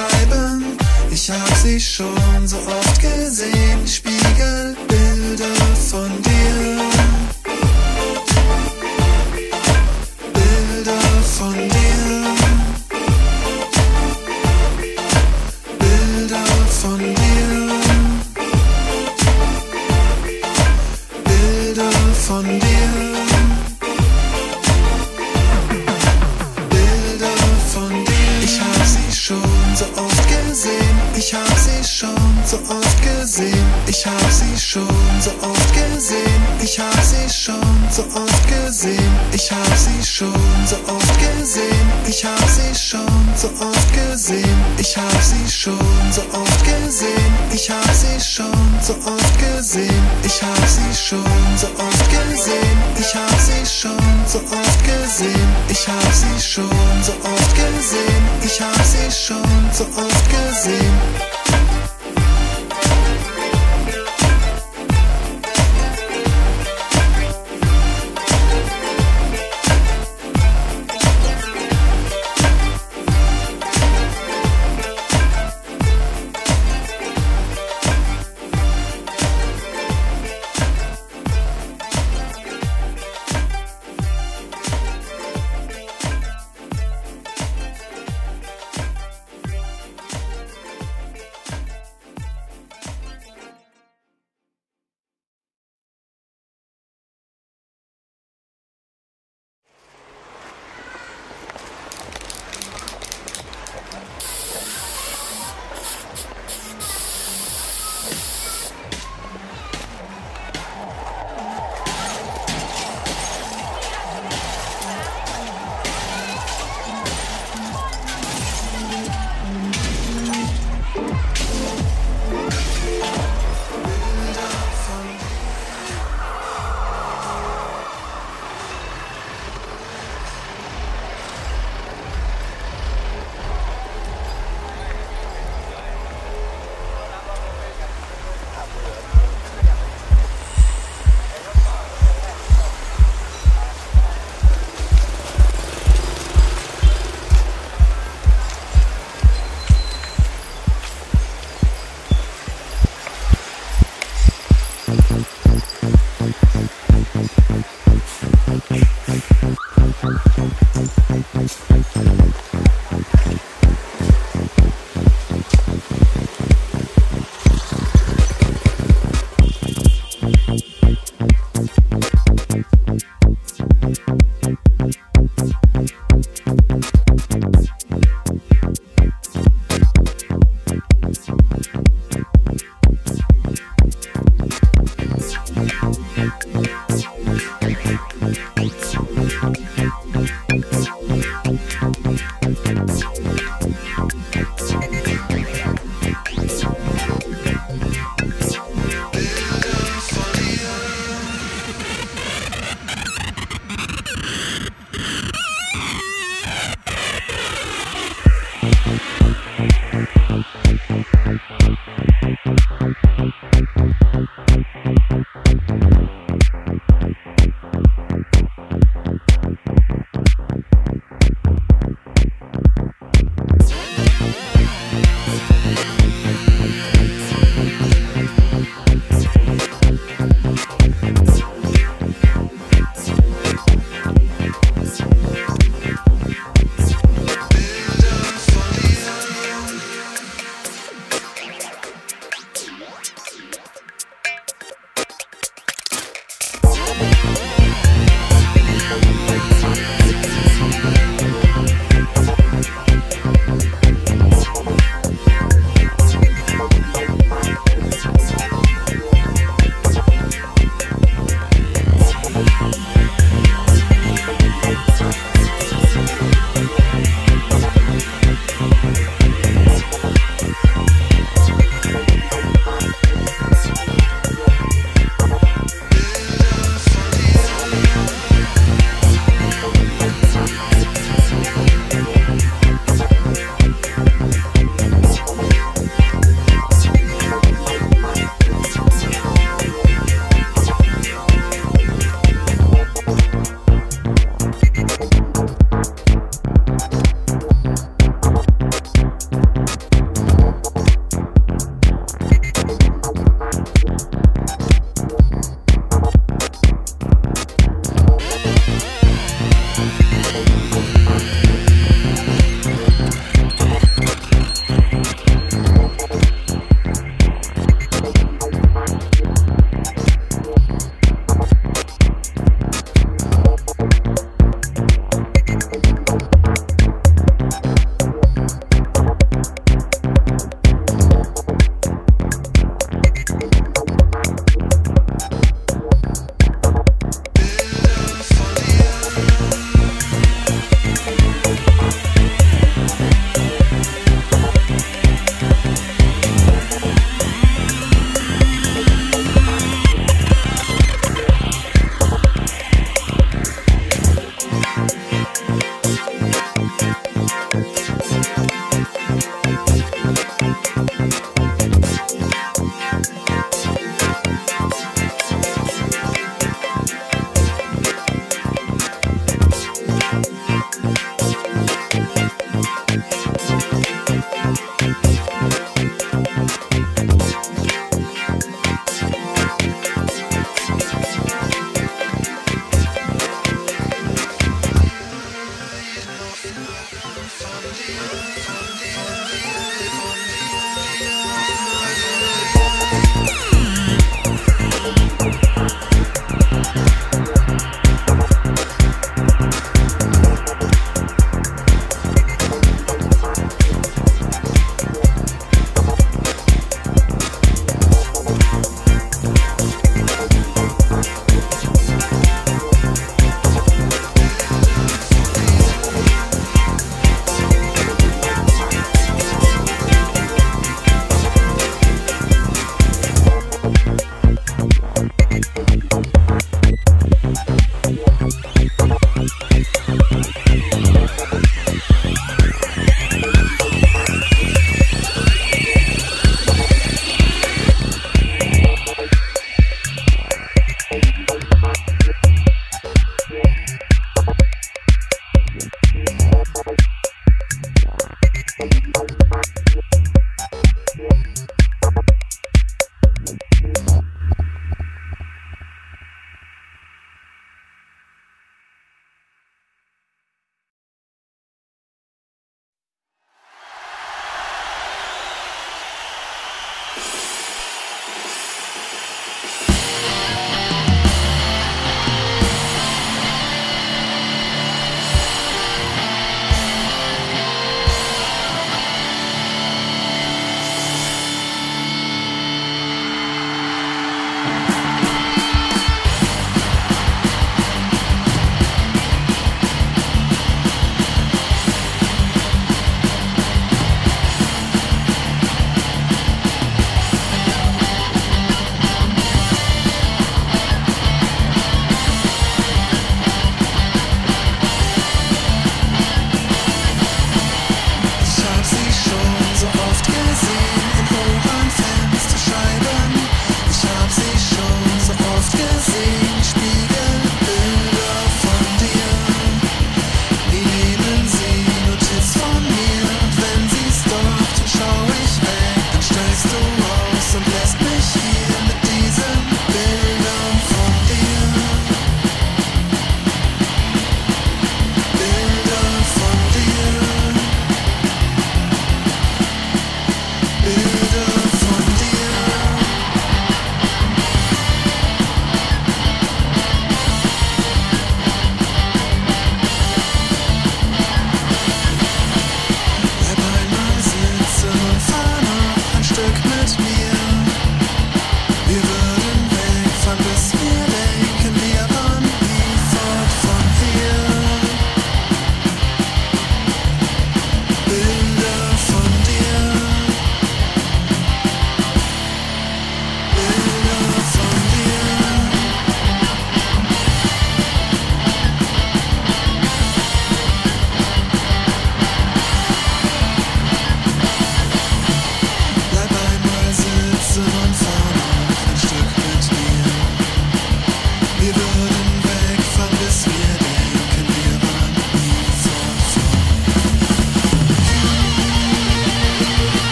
Scheiben. Ich hab sie schon so oft gesehen, Spiegel. Ich hab sie schon so oft gesehen. Ich hab sie schon so oft gesehen. Ich hab sie schon so oft gesehen. Ich hab sie schon so oft gesehen. Ich hab sie schon so oft gesehen. Ich hab sie schon so oft gesehen.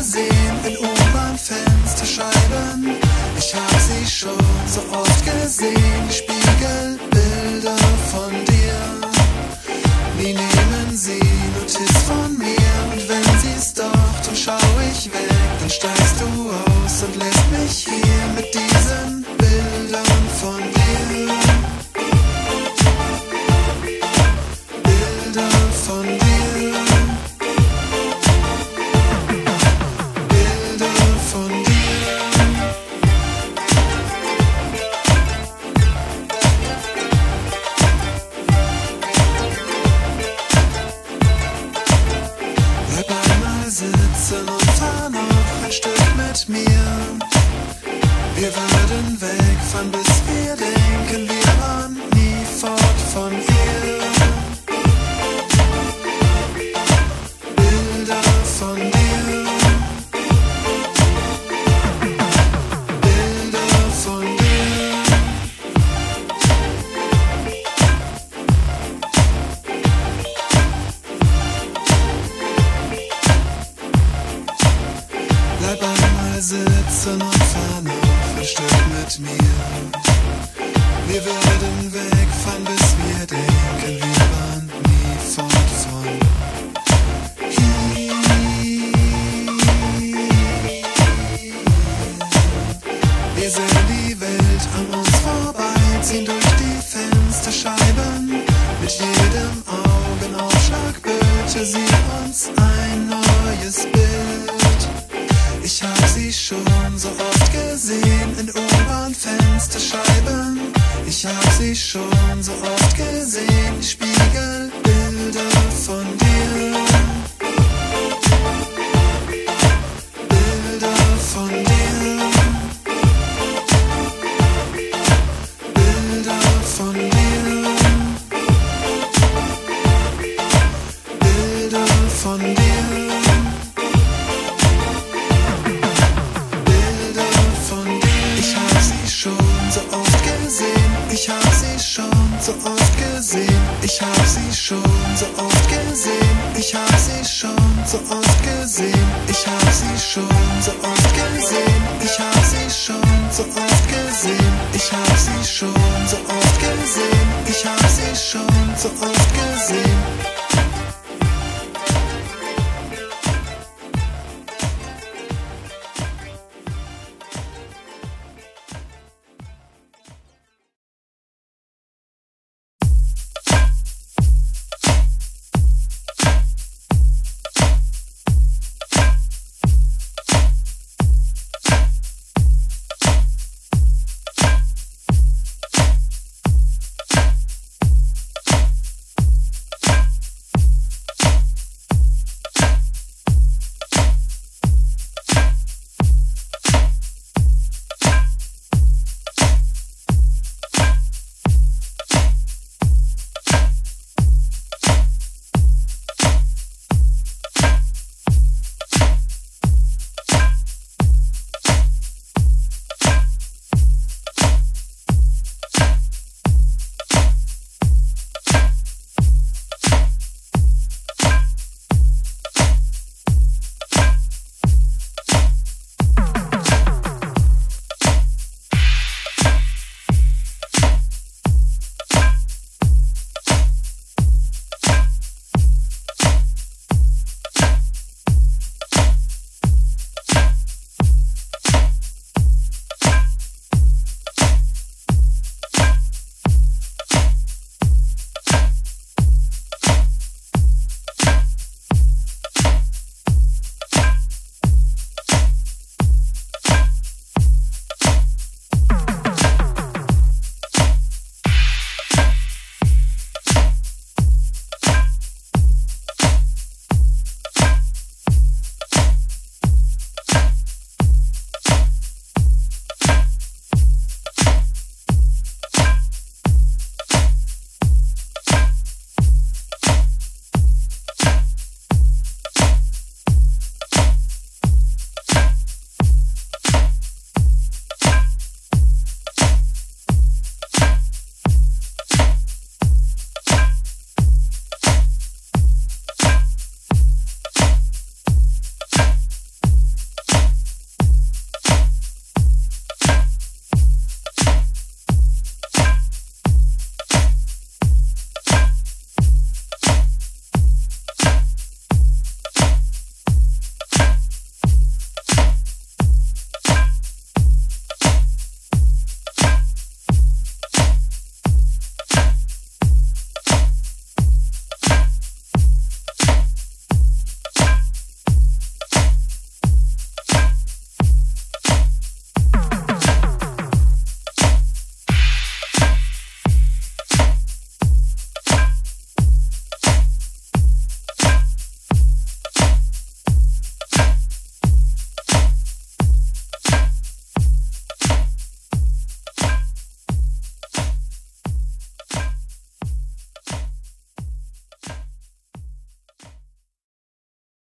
gesehen in U-Bahn-Fensterscheiben. Ich hab sie schon so oft gesehen. Spiegelbilder von dir. Wie nehmen sie Notiz von mir. Und wenn sie's doch, dann schau ich weg. Dann steigst du aus und lässt mich hier mit diesen Bildern von dir. Wir waren weg von bis